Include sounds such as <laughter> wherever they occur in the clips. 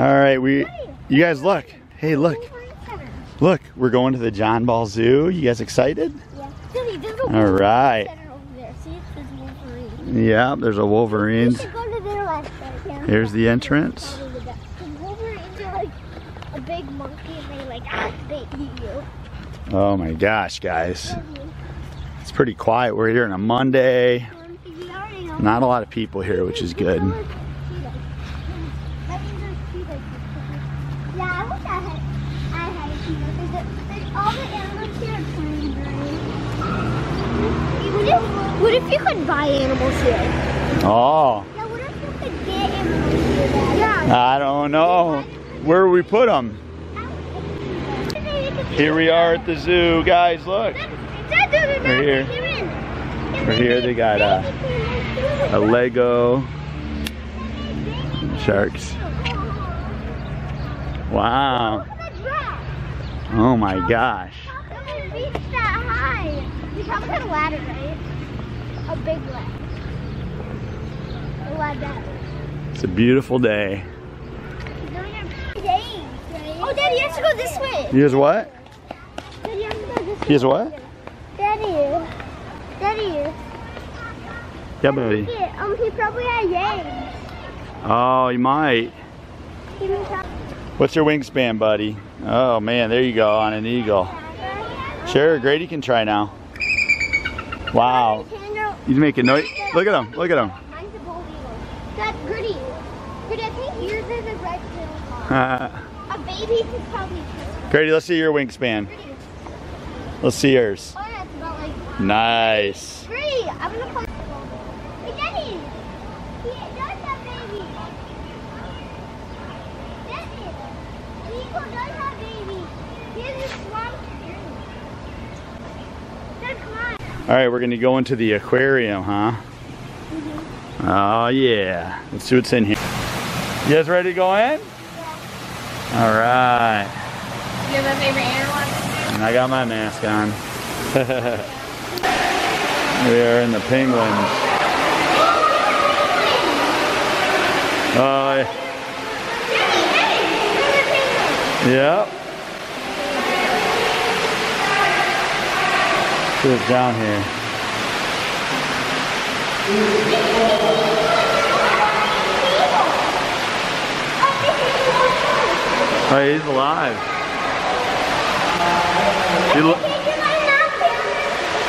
All right, we, you guys look. Hey, look, look. We're going to the John Ball Zoo. You guys excited? Yeah. All right. Wolverine. Yeah, there's a. Yeah. Here's the entrance. Oh my gosh, guys. It's pretty quiet. We're here on a Monday. Not a lot of people here, which is good. That means there's cheetahs. Yeah, I wish I had, I had a cheetah. Because the- there's all the animals here are tiny What if, what if you could buy animals here? Oh, Yeah, what if you could get animals here? Dad? Yeah. I don't know. Where we put them? Here we are at the zoo, guys. Look. We're here. here. We're here. They got a, a Lego sharks. Wow. Oh my gosh. A ladder, right? A big ladder. A ladder. It's a beautiful day. Oh, Daddy, you have to go this way. Here's what? Daddy, you to go this way. Here's what? Daddy. Daddy. Yeah, buddy. Um, he probably had yanks. Oh, you might. He What's your wingspan, buddy? Oh man, there you go on an eagle. Sure, Grady can try now. Wow. He's making noise. Look at him. Look at him. Mine's a bald eagle. That's Gritty. Gritty, I think yours is a red tail. <laughs> A baby could probably Grady, let's see your wingspan. Let's see yours. Oh, yeah, it's about like Nice. Gritty, I'm gonna call. Hey, Daddy. He does have baby. Daddy. An eagle does have baby. He has a swamp. Dad, come on. All right, we're gonna go into the aquarium, huh? Oh yeah. Let's see what's in here. You guys ready to go in? Yeah. All right. You have a favorite animal? And I got my mask on. we are in the penguins. Oh, yep. See what's down here. <laughs> Oh, he's alive. He look.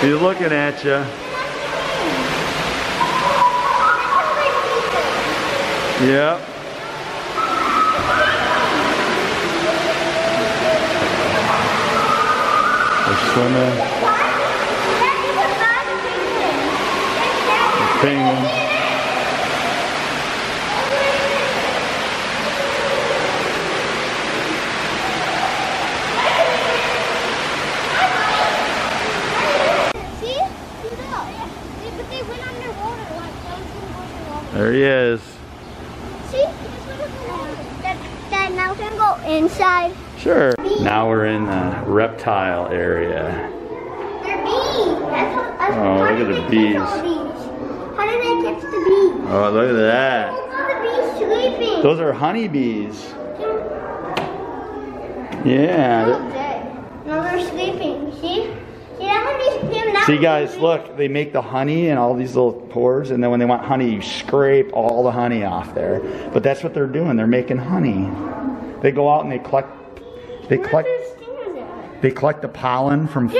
He's looking at you. Yep. They're swimming. Penguin. See? Look. Yeah, But they went underwater once. That was gonna go underwater. There he is. See? Dad, Dad, now can go inside. Sure. Now we're in the reptile area. They're bees. That's how, that's Oh, look at the bees. How did they catch the bees? Oh, look at that. Look the bees sleeping. Those are honeybees. Yeah. Oh, they're- No, they're sleeping. See? See, that one is him. That See guys, look, they make the honey and all these little pores, and then when they want honey, you scrape all the honey off there. But that's what they're doing, they're making honey. They go out and they collect, they collect, their stingers at? they collect the pollen from They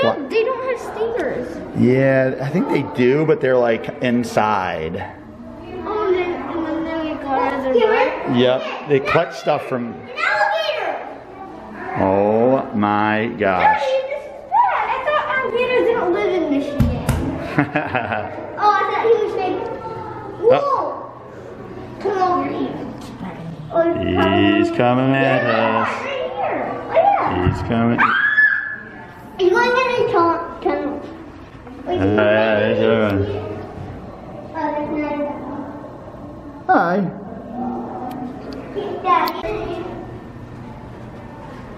fl- don't, they don't have stingers. Yeah, I think they do, but they're like inside. Oh, and then, and then they go out of their butt. Yep, they collect stuff from, An oh my gosh. Daddy, this is bad. I thought alligators didn't live in Michigan. <laughs> Oh, I thought he was saying, uh. whoa! Come over here. Oh, He's coming at us. Right here. Oh, yeah. He's coming. Are Hi. Daddy.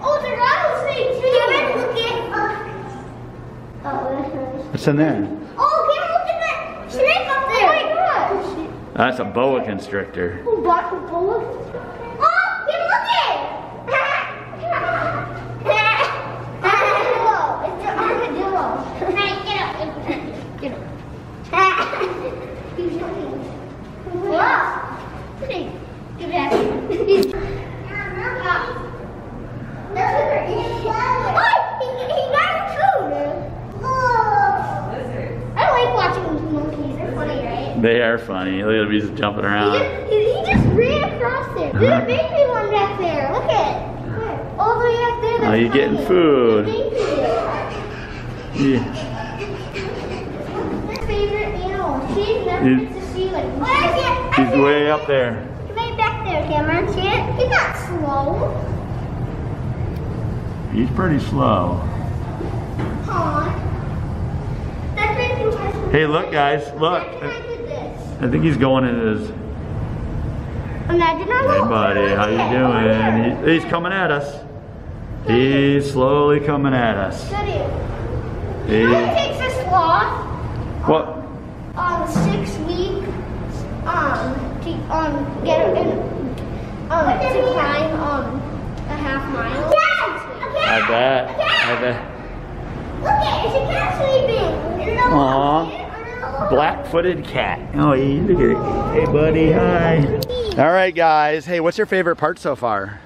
Oh, the rattlesnake too. Kevin, look at. Uh, oh, that's. What's in there? Oh, Kevin, look at that snake up there. Oh my gosh. That's a boa constrictor. Oh, but bullet. Oh, Look at him, jumping He around. just, he, he just ran across there. There's a baby one back there. Look at it. All the way back there. Oh, that's you getting tiny. food. Yeah. My favorite animal. She never You- gets to see like. Oh, I see it. I He's way up there. He's way back there, Cameron. See it? He's not slow. He's pretty slow. Aw. That's what you have Hey, look, guys, look. Imagine I did this. I think he's going in his. Imagine I Hey, buddy, how you doing? He, he's coming at us. He's slowly coming at us. He, You know takes a sloth what? um six weeks um to um get in um to climb um a half mile. Yes! I bet. I bet. Look at it's a cat sleeping in the Aw. Aw. Black-footed cat. Oh, hey, look at it. Hey, buddy, hi. All right, guys. Hey, what's your favorite part so far?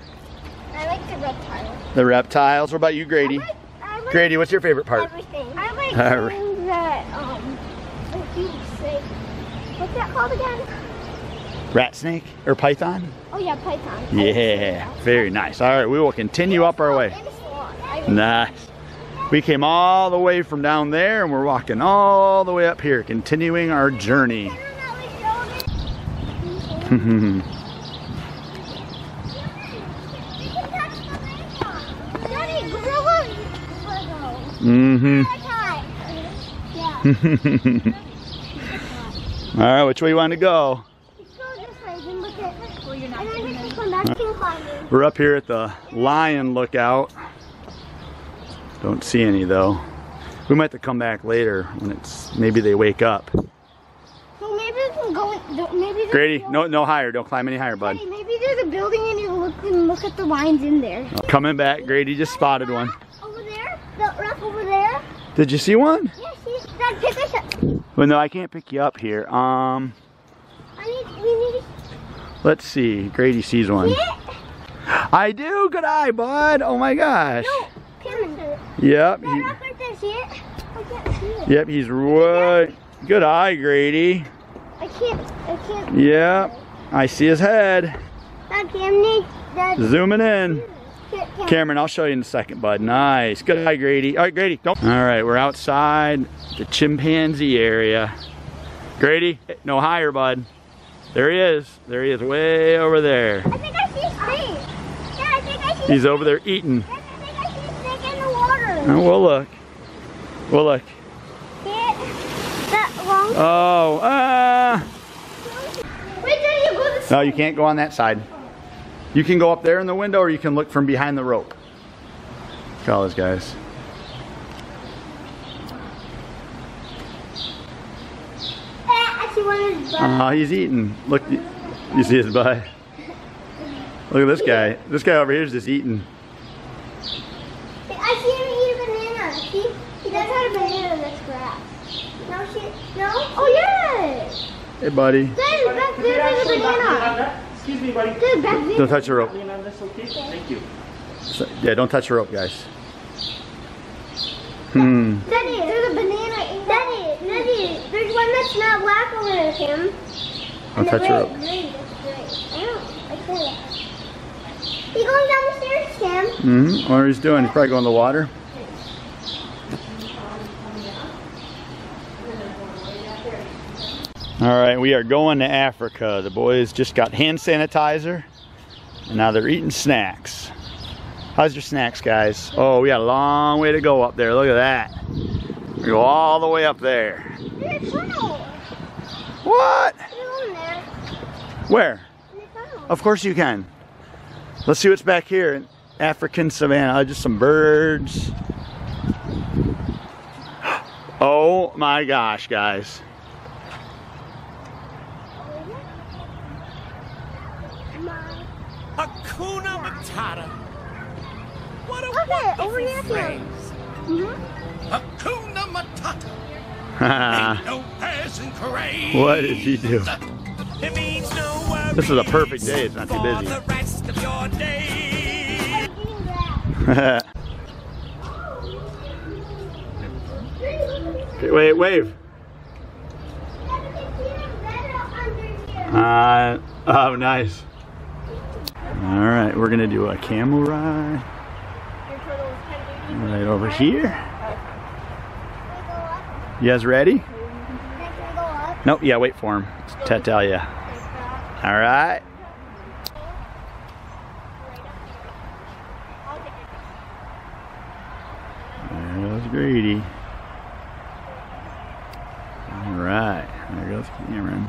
I like the reptile. The reptiles. What about you, Grady? I like, I like Grady, what's your favorite part? everything. I like All right. things that um like you say. What's that called again? Rat snake or python? Oh yeah, python. Yeah, very nice. All right, we will continue up our way. And sloth. I Nice. We came all the way from down there and we're walking all the way up here, continuing our journey. <laughs> Mm-hmm. Yeah. <laughs> all right, which way you want to go? Let's go this way, then look at and then we can come back to climbing. We're up here at the lion lookout. Don't see any though. We might have to come back later when it's maybe they wake up. So maybe we can go maybe there's Grady, a no no higher. Don't climb any higher, bud. Maybe there's a building and you look and look at the lines in there. Coming back, Grady just spotted one. Over there? The rock over there? Did you see one? Dad, pick us up. Well, no, I can't pick you up here. Um, I need, we need let's see. Grady sees one. see. I do. Good eye, bud. Oh my gosh. No. Yep. He- right there, see it? I can't see it. yep. He's right. Good eye, Grady. I can't, I can't. Yep. I see his head. Dad, Cam needs, Dad, Zooming in. Cam, Cam. Cameron, I'll show you in a second, bud. Nice. Good eye, Grady. All right, Grady, don't. All right, we're outside the chimpanzee area. Grady, no higher, bud. There he is. There he is, way over there. I think I see a snake. Dad, I think I see He's over there eating. Dad, I think I see a snake in the water. Oh, we'll look. We'll look. Oh, ah. Daddy, you No, you can't go on that side. You can go up there in the window or you can look from behind the rope. Look at all those guys. Oh, he's eating. Look, you see his butt. Look at this guy. This guy over here is just eating. I see him eat a banana. See? He does have a banana in this grass. No shit. No? Oh, yeah. Hey, buddy. Dad, back there, there's a banana. Excuse me, buddy. Dad, back there. Don't touch the rope. Lean okay? Thank you. So- yeah, don't touch the rope, guys. Hmm. Daddy, there's a banana in Daddy, Daddy, there's one that's not black over there, Kim. Don't And touch the rope. green, that's great. I know, I said it. He's going down the stairs, Kim. Mm-hmm. What he's doing? He's probably going in the water. All right, we are going to Africa. The boys just got hand sanitizer, and now they're eating snacks. How's your snacks, guys? Oh, we got a long way to go up there. Look at that. We go all the way up there. What? Where? Of course you can. Let's see what's back here in African savannah. Oh, just some birds. <gasps> Oh my gosh, guys. My- Hakuna Matata. What a Okay, wonderful over here, phrase. Mm-hmm. Hakuna Matata. <laughs> Ain't no passing craze. what did he do? It means no This is a perfect day. It's not too for busy. the rest of your day. I'm eating grass. <laughs> okay, wait, wave. Daddy, can you see him better Uh, oh, nice. All right, we're gonna do a camel ride right over here. You guys ready? Nope. Yeah, wait for him to tell you. All right. There goes Grady. All right, there goes Cameron.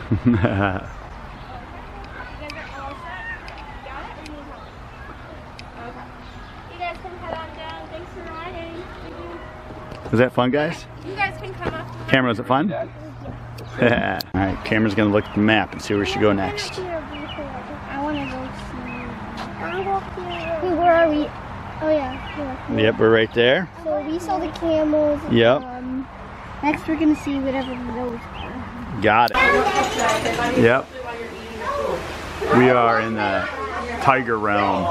Was that fun, guys? You guys can come up. Cameron, was it fun? Yeah. <laughs> All right, Cameron's gonna look at the map and see where we should go next. I want to go see. I want to here. Wait, where are we? Oh yeah. here. Yep, we're right there. So we saw the camels. Yep. Um, next we're gonna see whatever those are. Got it. Yep. We are in the tiger realm.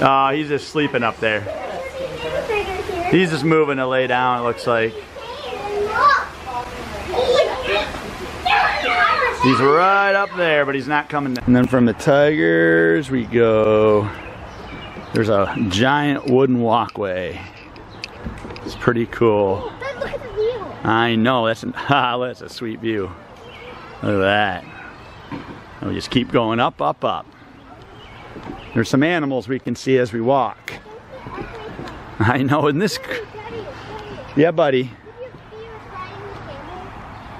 Uh, he's just sleeping up there. He's just moving to lay down, it looks like. He's right up there, but he's not coming. And then from the tigers, we go. There's a giant wooden walkway. It's pretty cool. Look at the view. I know, that's, <laughs> an, ah, that's a sweet view. Look at that. And we just keep going up, up, up. There's some animals we can see as we walk. <laughs> I know, in this. Yeah, buddy.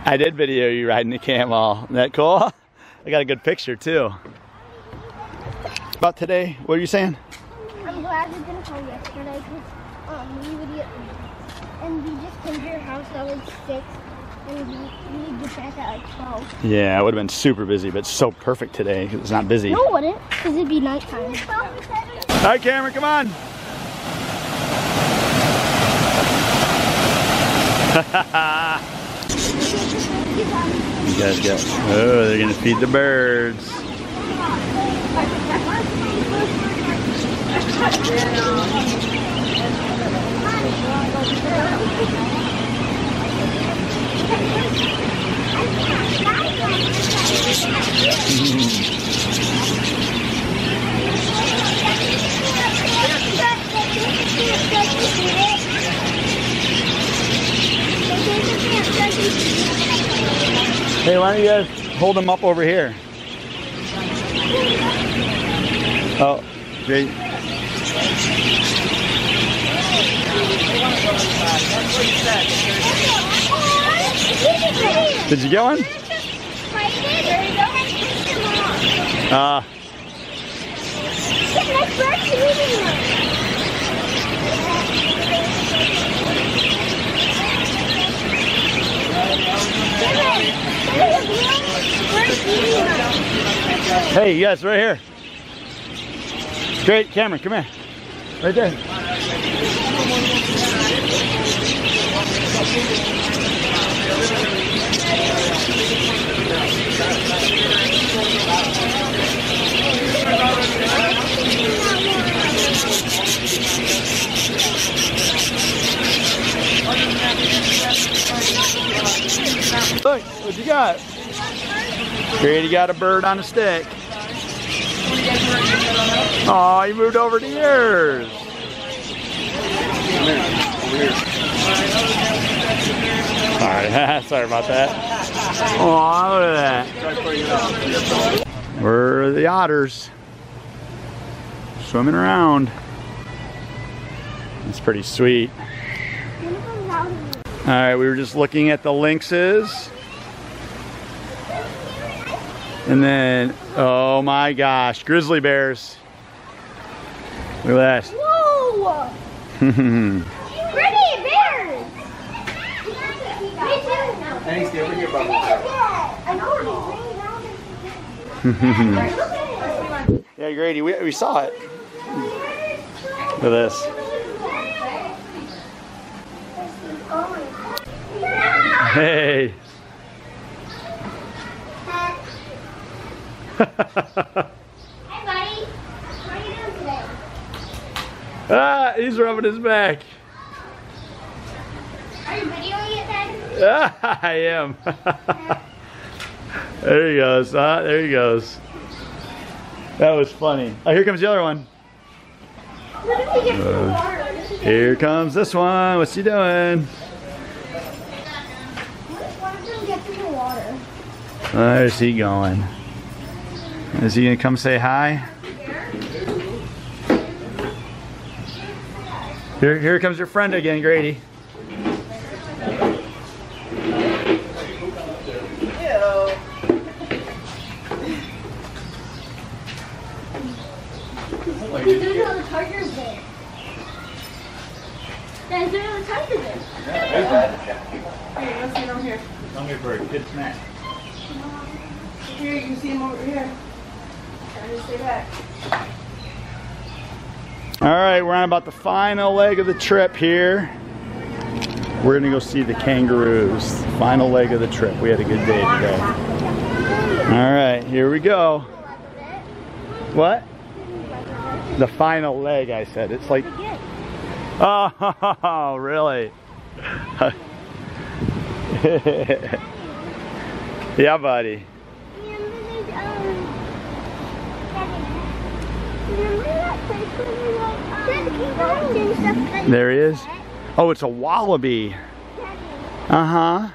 I did video you riding the camel. Isn't that cool? <laughs> I got a good picture too. About today, what are you saying? I'm glad we didn't come yesterday because um, we would get, and we just came to your house at like 6 and we, we would get back at like 12. Yeah, it would have been super busy, but it's so perfect today it's not busy. No, it wouldn't because it'd be nighttime. All right, Cameron, come on. <laughs> you guys got. Oh, they're gonna feed the birds. Hey, why don't you guys hold them up over here? Oh, great. Did you get one? Uh, hey, you guys, right here. Great, Cameron, come here. Right there. Look, what you got? Grady got a bird on a stick. Oh, he moved over to yours. Sorry, <laughs> sorry about that. Oh, look at that. We're the otters swimming around. It's pretty sweet. All right, we were just looking at the lynxes. And then, oh my gosh, grizzly bears. Look at that. Pretty <laughs> bears! Me too. Thanks, over here, I know it's <laughs> yeah, Grady, we, we saw it. Look at this. Hey. Hey, buddy. What are you doing today? ah, he's rubbing his back. Are you videoing it, Dad? Ah, <laughs> I am. <laughs> there he goes. Ah, there he goes. That was funny. Oh, here comes the other one. Is Here comes this one. What's he doing? Where's he going? Is he gonna come say hi? Here, here comes your friend again, Grady. He's doing all the tigers there. Dad's doing all the tigers there. Here, let's see them here. Hungry for a kid snack. Here, you can see them over here. Try to stay back. All right, we're on about the final leg of the trip here. We're gonna go see the kangaroos. Final leg of the trip. We had a good day today. All right, here we go. What? The final leg, I said. It's like, <laughs> oh, really? <laughs> yeah, buddy. There he is. Oh, it's a wallaby. Uh huh.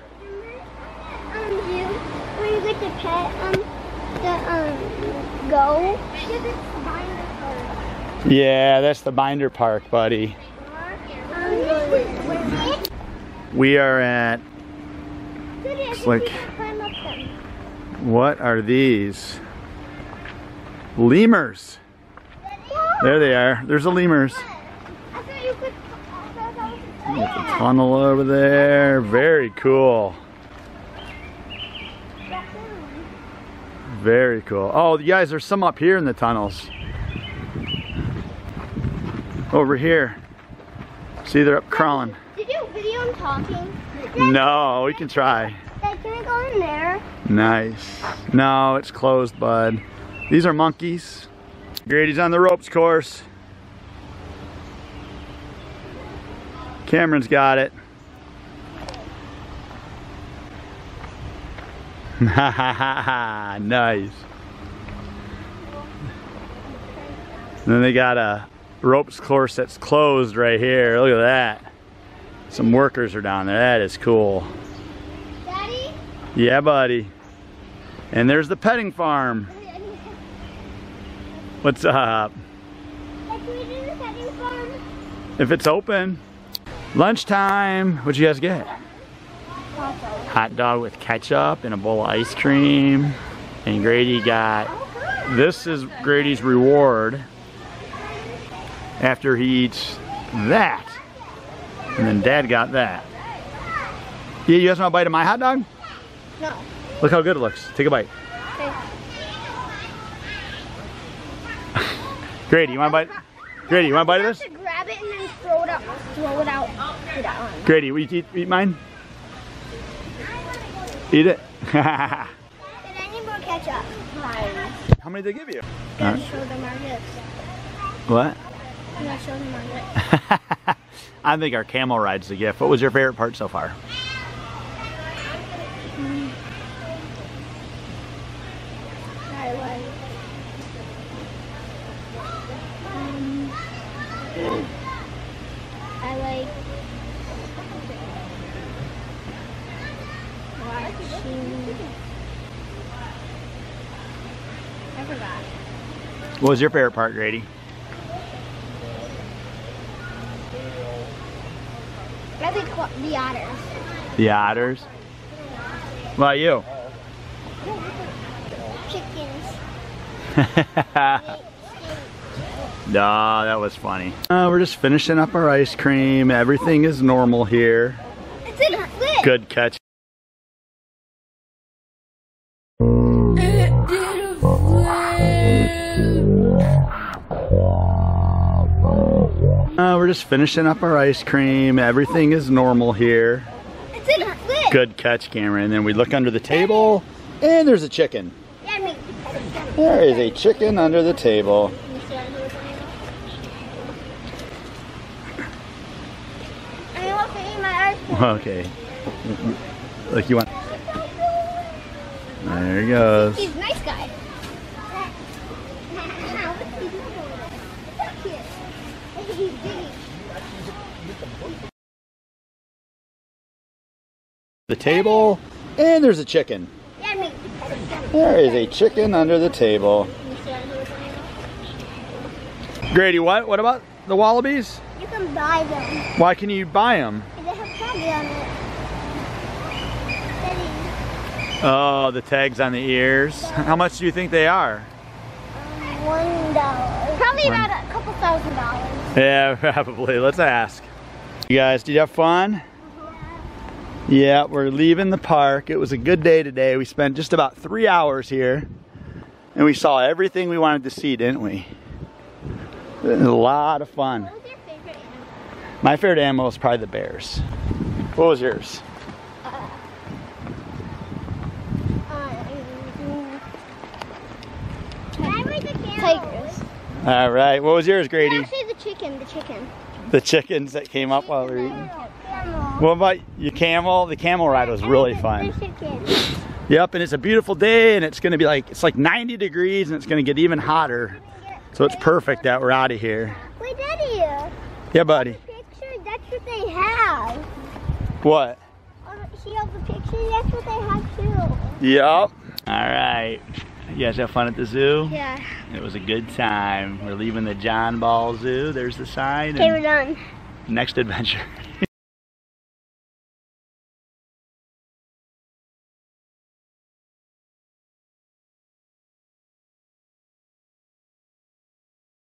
Yeah, that's the binder park, buddy. We are at, Looks like- what are these? Lemurs. There they are. There's the lemurs. I thought you could. I thought that was a Got the tunnel over there. Very cool. Very cool. Oh, you guys, there's some up here in the tunnels. Over here. See, they're up crawling. Did you video him talking? No, we can try. Go in there? Nice. No, it's closed, bud. These are monkeys. Grady's on the ropes course. Cameron's got it. <laughs> nice. And then they got a ropes course that's closed right here. Look at that. Some workers are down there. That is cool. Yeah, buddy. And there's the petting farm. What's up? Can we do the petting farm? If it's open. Lunchtime. What'd you guys get? Hot dog with ketchup and a bowl of ice cream. And Grady got, this is Grady's reward after he eats that. And then dad got that. Yeah, you guys want a bite of my hot dog? No. Look how good it looks. Take a bite. Okay. Grady, you want a bite? Grady, you want a bite of this? grab it and then throw it out. Throw it out. That. Grady, will you eat, eat mine? Eat it. <laughs> How Did I need more ketchup? Right. many did they give you? Gonna show them our gifts. What? I'm gonna show them our gifts. <laughs> I think our camel ride's the gift. What was your favorite part so far? I like. Um, I like watching. I forgot. What was your favorite part, Grady? I think the otters. The otters. What about you? Chick- <laughs> nah, that was funny. Uh, we're just finishing up our ice cream. Everything is normal here. Good catch. We're just finishing up our ice cream. Everything is normal here. It didn't flip. Good catch, Cameron. And then we look under the table, and there's a chicken. There is a chicken under the table. I want to eat my ice cream. Okay. Like you want. There he goes. He's a nice guy. What's he doing? Look here. He's The table, and there's a chicken. There is a chicken under the table. Grady, what? What about the wallabies? You can buy them. Why can you buy them? They have candy on it. Oh, the tags on the ears. How much do you think they are? um, one dollar. Probably One- about a couple thousand dollars. Yeah, <laughs> probably. Let's ask. You guys, did you have fun? Yeah, we're leaving the park. It was a good day today. We spent just about three hours here, and we saw everything we wanted to see, didn't we? It was a lot of fun. What was your favorite animal? My favorite animal is probably the bears. What was yours? Uh, uh, Tigers. All right. What was yours, Grady? Actually, the chicken. The chicken. The chickens that came up while we were eating. What about your camel? The camel ride was really fun. Yep, and it's a beautiful day, and it's going to be like it's like 90 degrees, and it's going to get even hotter. So it's perfect that we're out of here. Wait, Daddy. Yeah, buddy. Picture. That's what they have. What? Oh, See all the pictures? That's what they have too. Yep. All right. You guys have fun at the zoo? Yeah. It was a good time. We're leaving the John Ball Zoo. There's the sign. Okay, we're done. next adventure. <laughs>